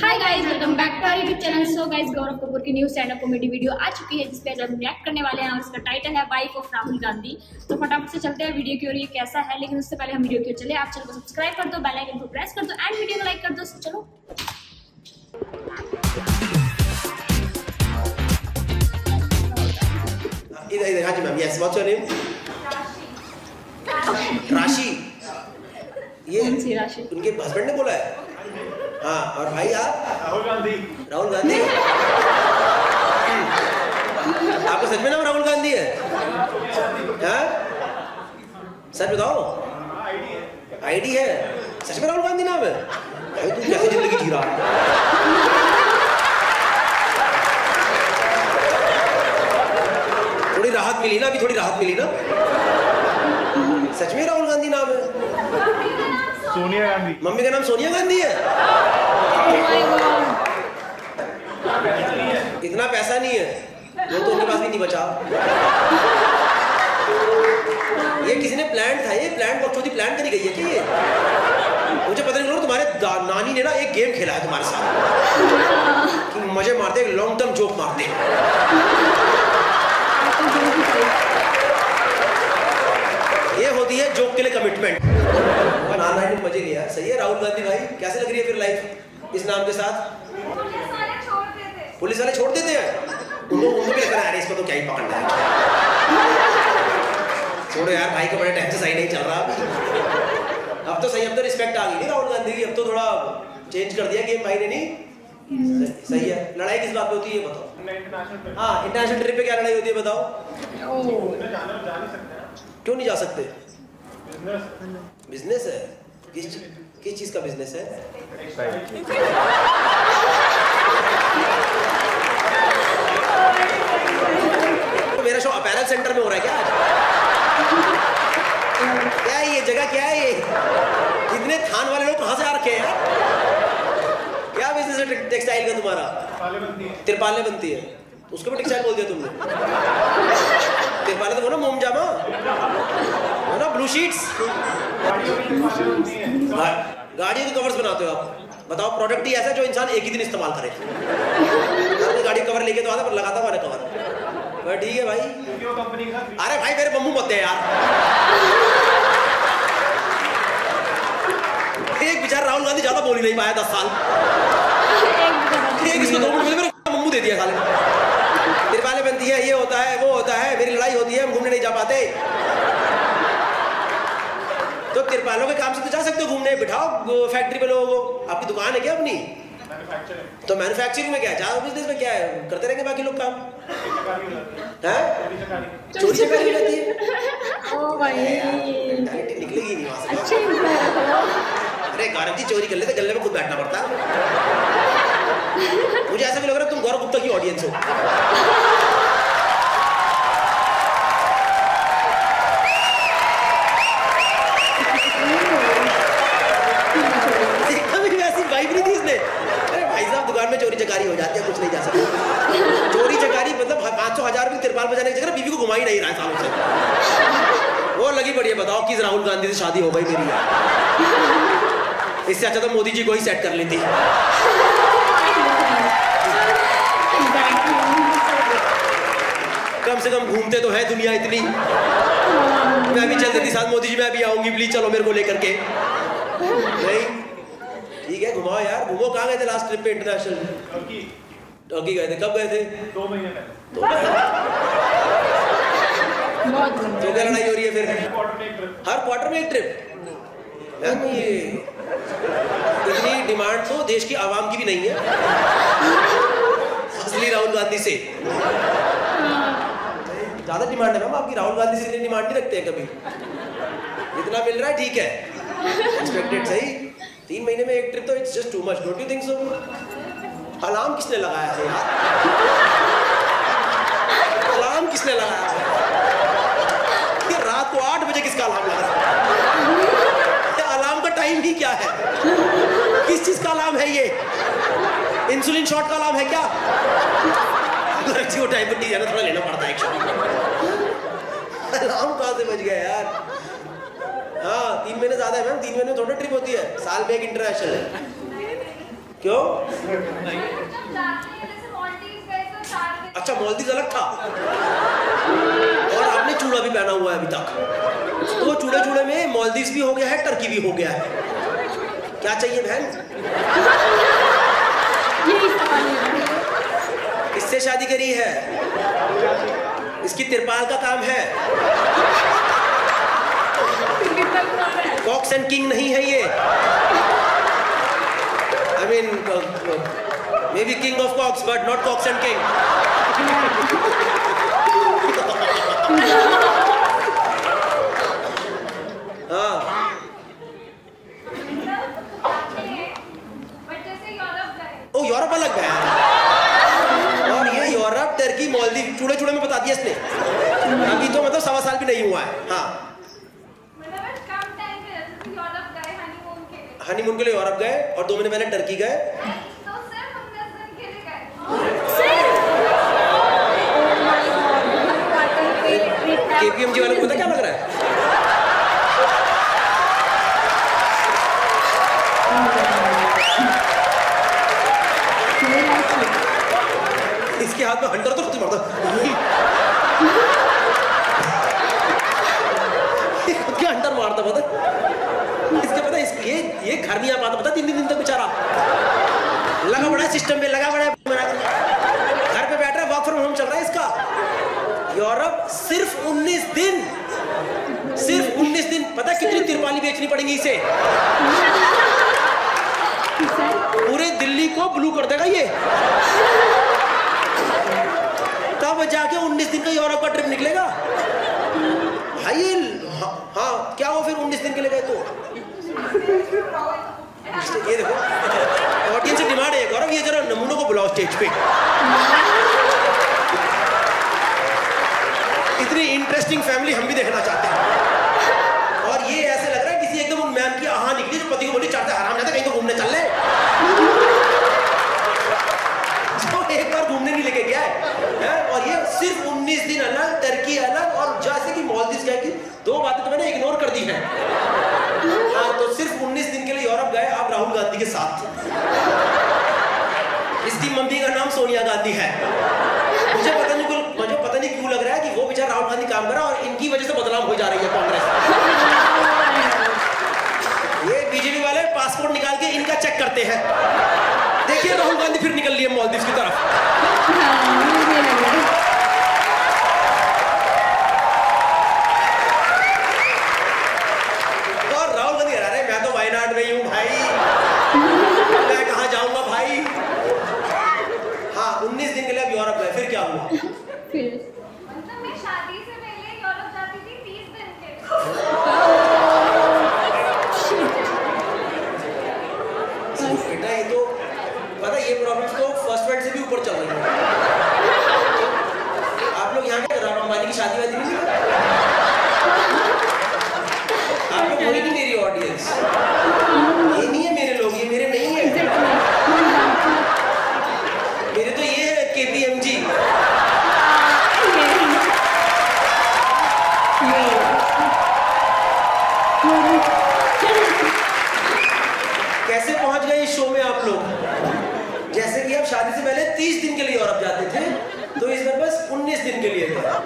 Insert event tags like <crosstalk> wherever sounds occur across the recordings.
Hi guys welcome back to our YouTube channel so guys Gaurav Kapoor की new stand up comedy video आ चुकी है जिस पे आज हम रिएक्ट करने वाले हैं और उसका टाइटल है वाइफ ऑफ़ राहुल गांधी तो फटाफट से चलते हैं वीडियो की ओर ये कैसा है लेकिन उससे पहले हम वीडियो की ओर चले। आप चैनल को सब्सक्राइब कर दो बेल आइकन को प्रेस कर दो एंड वीडियो को लाइक कर दो। चलो। इधर इधर हाँ जी ma'am yes what's your name Rashi. ये कौन सी राशि? उनके हस्बैंड ने बोला है? हाँ और भाई आप? राहुल गांधी। राहुल गांधी? आपका सच में नाम राहुल गांधी है? हाँ? सच बताओ। आईडी है। सच में राहुल गांधी नाम है? भाई तू कैसे ज़िंदगी जी रहा थोड़ी राहत मिली ना अभी थोड़ी राहत मिली ना? सच में राहुल सोनिया गांधी। मम्मी का नाम सोनिया गांधी है? इतना पैसा नहीं है। वो तो उनके पास भी नहीं बचा। ये किसी ने प्लान था? ये प्लान बकचोदी प्लान करी गई है कि ये? मुझे पता नहीं तुम्हारे नानी ने ना एक गेम खेला है तुम्हारे साथ। कि मज़े मारते लॉन्ग टर्म जोक मारते। होती है जोक के लिए कमिटमेंट नाना ने मज़े लिया सही है राहुल गांधी भाई? कैसे लग रही है फिर लाइफ इस नाम के साथ? पुलिस वाले छोड़ देते हैं? उनको उनको भी लगता है अरे इसको तो क्या ही पकड़ना है। छोड़ो यार भाई को बड़े टाइम से सही नहीं चल रहा। अब तो सही अब तो रिस्पेक्ट आ गई नहीं राहुल गांधी की। अब तो थोड़ा चेंज कर दिया गेम भाई ने नहीं? सही है। लड़ाई किस बात पे होती है बताओ। हाँ इंटरनेशनल ट्रिप पे क्या लड़ाई होती है बताओ. जाना जा नहीं सकते क्यों नहीं जा सकते? बिज़नेस? है? किस किस चीज़ का बिज़नेस है? तो मेरा शो अपैरल सेंटर में हो रहा है क्या क्या है ये जगह? क्या है ये? इतने थान वाले लोग कहाँ से आ रखे हैं यार? क्या बिज़नेस है टेक्सटाइल का तुम्हारा? तिरपालें बनती है। उसको भी टेक्सटाइल बोल दिया तुमने। तिरपालें तो वो ना वो ना ब्लू शीट्स गाड़ियों की है कवर्स बनाते हो आप। बताओ प्रोडक्ट ही ऐसा है जो इंसान एक ही दिन इस्तेमाल करे। गाड़ी कवर लेके तो आता पर लगाता हुआ कवर पर ठीक है भाई। अरे भाई मेरे बम्बू मत दे यार। एक बेचारा राहुल गांधी ज़्यादा बोल ही नहीं पाया दस साल एक इसको दो मिनट में मेरे बम्बू दे दिया साले तिरपालें बनती है ये होता है वो होता है मेरी लड़ाई होती है हम घूमने नहीं जा पाते तो तिरपालों के काम से तो जा सकते हो घूमने। बिठाओ फैक्ट्री पे लोगों को। आपकी दुकान है क्या अपनी? तो मैन्युफैक्चरिंग में क्या है? ज़्यादा बिज़नेस में क्या है? करते रहेंगे बाकी लोग काम? हो है चोरी चकारी चोरी चकारी हो जाती है? ओ भाई। निकलेगी नहीं वहाँ से। अरे गौरव जी चोरी कर लेते गले में खुद बैठना पड़ता। मुझे ऐसा भी लग रहा है तुम गौरव गुप्ता की ऑडियंस हो देखा भी वैसी वाइब नहीं थी इसने अरे भाई साहब दुकान में चोरी चकारी हो जाती है कुछ नहीं जा सकता चोरी चकारी मतलब पाँच तिरपाल बजाने की जगह बीवी को घुमा ही नहीं रहा है सालों से। वो लगी पड़ी है बताओ किस राहुल गांधी से शादी हो गई मेरी इससे अच्छा तो मोदी जी को ही सेट कर लेती। कम से कम घूमते तो है दुनिया इतनी। मैं भी चल देती साथ मोदी जी मैं भी आऊँगी प्लीज़ चलो मेरे को लेकर के। नहीं। ठीक है घुमाओ यार। घूमो कहाँ गए थे लास्ट ट्रिप पे इंटरनेशनल टर्की। टर्की गए थे कब गए थे? दो महीने पहले। तो क्या लड़ाई हो रही है फिर। हर क्वार्टर में एक ट्रिप ये इतनी डिमांड तो देश की आवाम की भी नहीं है। असली राहुल गांधी से। ज़्यादा डिमांड है मैम, आपकी राहुल गांधी से इतनी डिमांड नहीं रखते हैं कभी। इतना मिल रहा है, ठीक है। एक्सपेक्टेड सही। तीन महीने में एक ट्रिप तो it's just too much don't you think so alarm किसने लगाया है यार अलार्म किसने लगाया है ये रात को आठ बजे किसका अलार्म लगा ये अलार्म का टाइम ही क्या है किस चीज़ का अलार्म है ये इंसुलिन शॉट का अलार्म है क्या? अगर डायबिटीज़ है ना थोड़ा लेना पड़ता है एक शॉट अलार्म कहाँ से बच गया यार? हाँ तीन महीने ज़्यादा है मैम तीन महीने में थोड़ा ट्रिप होती है। साल में एक इंटरनेशनल है। क्यों? अच्छा मालदीव अलग था। और आपने चूड़ा भी पहना हुआ है अभी तक। तो वो चूड़े चूड़े में मालदीव भी हो गया है टर्की भी हो गया है। क्या चाहिए बहन? किससे शादी करी है। इसकी तिरपाल का काम है। है कॉक्स एंड किंग नहीं है ये। I mean maybe king of cocks but not cocks and king हाँ जाते हैं बट जैसे यूरोप गए ओ यूरोप अलग गया और ये यूरोप टर्की मालदीव चूड़े चूड़े में बता दिया इसने। अभी तो मतलब सवा साल भी नहीं हुआ है। हाँ। कम टाइम पे जैसे यूरोप गए हनीमून के लिए हनीमून के लिए यूरोप गए और दो महीने पहले टर्की तो गए केपीएमजी वाले को पता क्या लग रहा है इसके हाथ में हंटर तो नहीं मारता ये खुद के हंटर मारता पता इसके पता इस ये ये घर नहीं आ पाता पता तीन तीन दिन तक बेचारा। लगा बड़ा सिस्टम पे लगा बड़ा है। घर पे बैठ रहा है वर्क फ्रॉम होम चल रहा है इसका। यूरोप सिर्फ़ 19 दिन। सिर्फ़ 19 दिन। पता कितनी तिरपाली बेचनी पड़ेगी इसे? पूरे दिल्ली को ब्लू कर देगा ये। तब जाके 19 दिन का यूरोप का ट्रिप निकलेगा। भाई हाँ, हाँ क्या हो फिर 19 दिन के लिए गए तो? ये देखो ऑडियंस डिमांड है गौरव ये जरा नमूनों को बुलाओ स्टेज पे इतनी इंटरेस्टिंग फैमिली हम भी देखना चाहते हैं। और ये ऐसे लग रहा है किसी एकदम उन मैम की आहा निकली जो पति को बोली चाहते हराम जाते कहीं तो घूमने चल ले। जो एक बार घूमने नहीं लेके गया है, है? और ये सिर्फ़ 19 दिन अलग टर्की अलग और जैसे कि मालदीव गए की दो बातें तो मैंने इग्नोर कर दी हैं। सिर्फ़ 19 दिन के लिए यूरोप गए आप राहुल गांधी के साथ। इसकी मम्मी का नाम सोनिया गांधी है। मुझे पता नहीं क्यों, मुझे पता नहीं क्यों लग रहा है कि वो बेचारा राहुल गांधी काम कर रहा है और इनकी वजह से बदलाव हो जा रही है कांग्रेस। ये बीजेपी वाले पासपोर्ट निकाल के इनका चेक करते हैं। देखिए राहुल गांधी फिर निकल लिए मालदीव की तरफ़ और राहुल गांधी कह रहे मैं तो वायनाड में ही हूँ भाई मैं कहाँ जाऊँगा भाई हाँ 19 दिन के लिए अब यूरोप गए फिर क्या हुआ फिर मतलब मैं शादी से पहले यूरोप जाती थी तीस दिन के लिए बेटा ये तो पता है, ये प्रॉब्लम्स तो फ़र्स्ट वर्ल्ड से भी ऊपर चल रही है आप लोग यहाँ के राम अंबानी की शादी वादी नहीं हुई? आप लोग वही नहीं मेरी ऑडियंस ये नहीं है मेरे लोग ये मेरे नहीं है। मेरे तो ये है केपीएमजी कैसे पहुँच गए इस शो में आप लोग? जैसे कि आप शादी से पहले 30 दिन के लिए यूरोप जाते थे। तो इस बार बस 19 दिन के लिए था।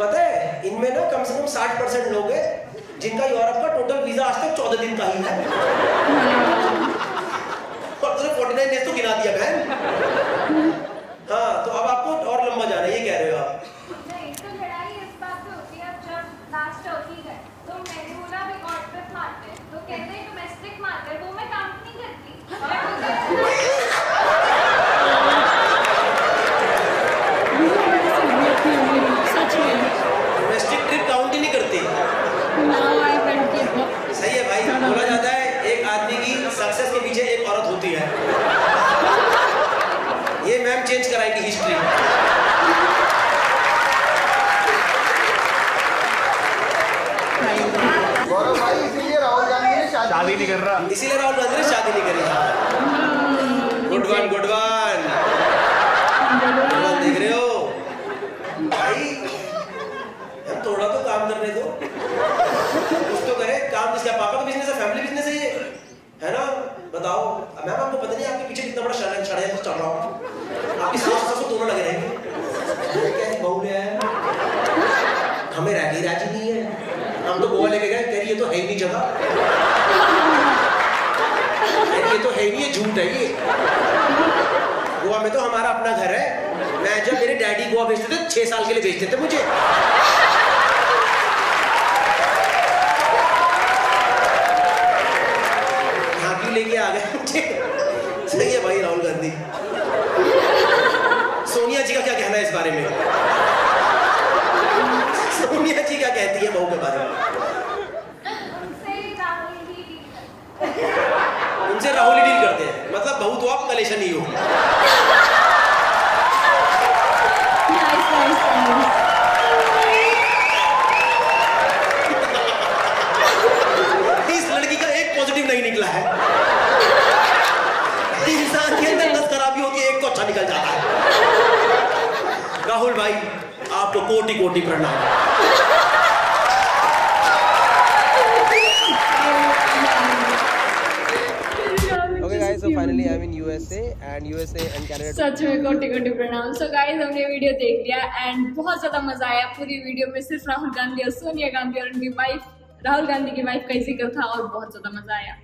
पता है, इनमें ना कम से कम 60 परसेंट लोग हैं, जिनका यूरोप का टोटल वीज़ा आज तक 14 दिन का ही है। और तुमने 49 डेज़ तो गिना दिया, बहन। हाँ तो अब आपको और लंबा जाना है, ये कह रहे हो आप। तो तो तो कहते हैं डोमेस्टिक मारते हैं वो मैं काम नहीं करती But उधर- सच में डोमेस्टिक ही नहीं करती। सही है भाई बोला जाता है एक आदमी की सक्सेस के पीछे एक औरत होती है। ये मैम चेंज कराएँगी हिस्ट्री गौरव भाई इसीलिए राहुल गांधी ने शादी शादी नहीं कर रहा। इसीलिए राहुल गांधी ने शादी नहीं करी। गुड वन गुड वन देख रहे हो भाई हम थोड़ा तो काम करने दो। कुछ तो करे, काम किसका पापा का बिज़नेस है फैमिली बिज़नेस है ये। है ना? बताओ। मैम, आपको पता नहीं आपके पीछे कर रहा हूँ आपकी सास ससुर दोनों लगे रहेंगे अरे कैसी बहू ले आया? हमें राज़ी राज़ी नहीं है। हम तो गोवा लेके गए, कह रही ये तो है नहीं जगह। ये तो है नहीं, ये झूठ है ये। गोवा में तो हमारा अपना घर है। मैं जब मेरे डैडी गोवा भेजते थे, छह साल के लिए भेजते थे मुझे यहाँ क्यों लेके आ गए। सही है भाई राहुल गांधी। सोनिया जी का क्या कहना है इस बारे में? सोनिया जी क्या कहती है बहू के बारे में? उनसे राहुल डील करते हैं। मतलब बहू तो आप कलेशन ही हो नाइस नाइस नाइस इस लड़की का एक पॉजिटिव नहीं निकला है इंसान के अंदर दस खराबी होती है एक तो अच्छा निकल जाता है। राहुल भाई आपको कोटि कोटि प्रणाम So finally, I'm in USA and USA and Canada. सच में कोटि कोटि प्रणाम। सो गाइस हमने वीडियो देख लिया एंड बहुत ज़्यादा मज़ा आया पूरी वीडियो में। सिर्फ़ राहुल गांधी और सोनिया गांधी और उनकी वाइफ राहुल गांधी की वाइफ का ज़िक्र था और बहुत ज़्यादा मज़ा आया।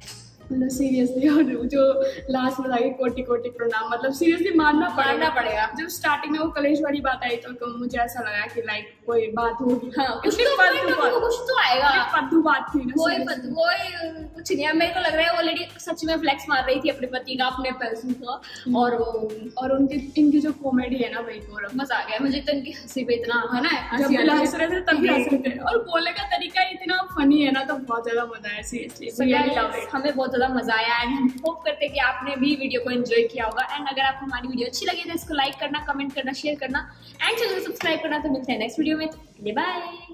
मतलब सीरियसली <laughs> और जो लास्ट में जाके कोटि कोटि प्रणाम मतलब सीरियसली मानना मानना पड़ेगा। जब स्टार्टिंग में वो कलेश वाली बात आई तो, तो मुझे ऐसा लगा कि लाइक कोई बात होगी। हाँ कुछ तो तो आएगा। पद्दू बात थी ना कोई। कोई कुछ नहीं है। मेरे को लग रहा है वो लेडी सच में फ्लेक्स मार रही थी अपने पति का अपने पैसों का। और वो और उनकी इनकी जो कॉमेडी है ना भाई गौरव मज़ा आ गया। मुझे तो इनकी हँसी पे इतना है ना जब हँसी रही थे तब भी हंस रहे थे और बोलने का तरीका इतना फनी है ना तो बहुत ज़्यादा मज़ा आया सीरियसली हमें बहुत ज़्यादा मज़ा आया एंड हम होप करते हैं कि आपने भी वीडियो को एंजॉय किया होगा। एंड अगर आपको हमारी वीडियो अच्छी लगी तो इसको लाइक करना कमेंट करना शेयर करना एंड चैनल सब्सक्राइब करना। तो मिलते हैं नेक्स्ट वीडियो में बाय